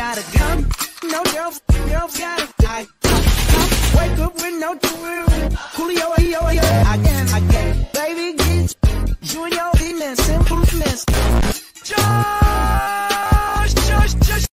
gotta come. No, girls, girls gotta die. Wake up with no Coolio, yo, yo, I got